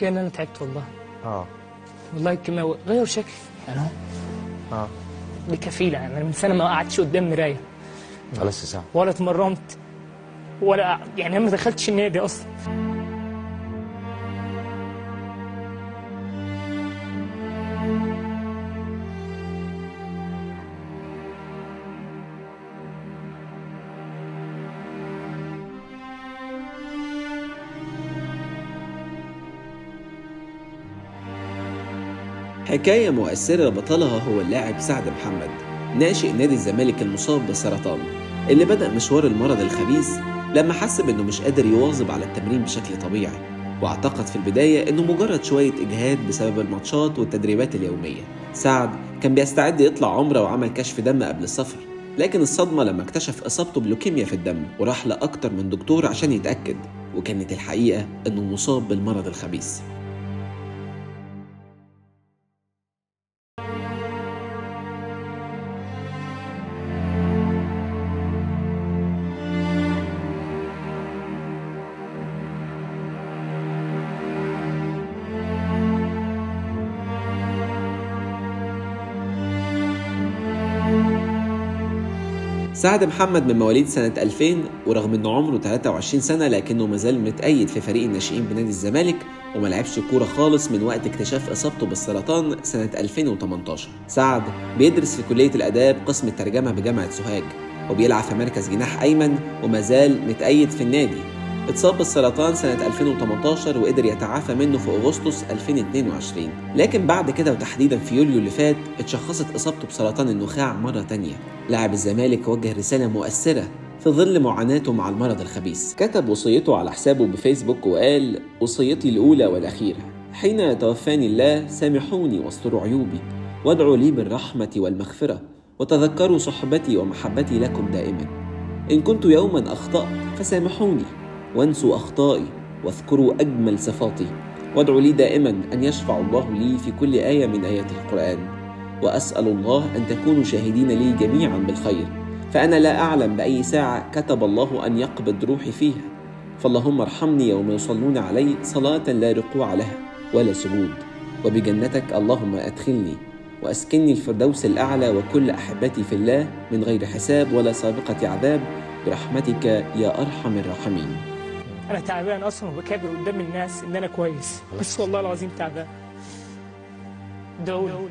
كأن أنا تعبت والله. آه. والله كما غير شكل أنا؟ آه. بكفيله يعني أنا. من سنة ما قعدتش قدام مراية. ثلاث ساعات ولا اتمرنت. ولا يعني أنا ما دخلتش النادي أصلا. حكاية مؤثرة بطلها هو اللاعب سعد محمد ناشئ نادي الزمالك المصاب بالسرطان اللي بدأ مشوار المرض الخبيث لما حس بأنه مش قادر يواظب على التمرين بشكل طبيعي واعتقد في البداية أنه مجرد شوية إجهاد بسبب الماتشات والتدريبات اليومية. سعد كان بيستعد يطلع عمرة وعمل كشف دم قبل السفر لكن الصدمة لما اكتشف إصابته بلوكيميا في الدم وراح لأكتر من دكتور عشان يتأكد وكانت الحقيقة أنه مصاب بالمرض الخبيث. سعد محمد من مواليد سنة 2000 ورغم إنه عمره 23 سنة لكنه مازال متأيد في فريق الناشئين بنادي الزمالك وما لعبش كورة خالص من وقت اكتشاف إصابته بالسرطان سنة 2018 سعد بيدرس في كلية الآداب قسم الترجمة بجامعة سوهاج وبيلعب في مركز جناح أيمن ومازال متأيد في النادي. اتصاب بالسرطان سنة 2018 وقدر يتعافى منه في أغسطس 2022 لكن بعد كده وتحديدا في يوليو اللي فات اتشخصت إصابته بسرطان النخاع مرة تانية. لاعب الزمالك وجه رسالة مؤثرة في ظل معاناته مع المرض الخبيث. كتب وصيته على حسابه بفيسبوك وقال وصيتي الأولى والأخيرة. حين يتوفاني الله سامحوني واستروا عيوبي. وادعوا لي بالرحمة والمغفرة. وتذكروا صحبتي ومحبتي لكم دائما. إن كنت يوما أخطأت فسامحوني. وانسوا أخطائي واذكروا أجمل صفاتي. وادعوا لي دائما أن يشفع الله لي في كل آية من آيات القرآن. وأسأل الله أن تكونوا شاهدين لي جميعا بالخير. فأنا لا أعلم بأي ساعة كتب الله أن يقبض روحي فيها. فاللهم ارحمني يوم يصلون علي صلاة لا ركوع لها ولا سجود. وبجنتك اللهم أدخلني. وأسكنني الفردوس الأعلى وكل أحبتي في الله من غير حساب ولا سابقة عذاب. برحمتك يا أرحم الراحمين. أنا تعبان أصلا وبكابر قدام الناس إن أنا كويس. بس والله العظيم تعبان. ادعوا لي